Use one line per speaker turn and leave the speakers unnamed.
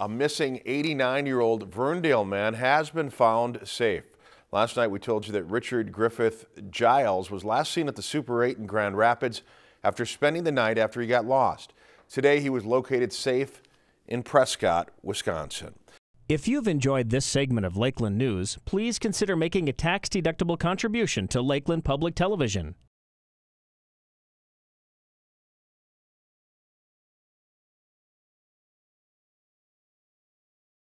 A missing 89 year old Verndale man has been found safe. Last night we told you that Richard Griffith Giles was last seen at the Super 8 in Grand Rapids after spending the night after he got lost. Today he was located safe in Prescott, Wisconsin.
If you've enjoyed this segment of Lakeland News, please consider making a tax-deductible contribution to Lakeland Public Television.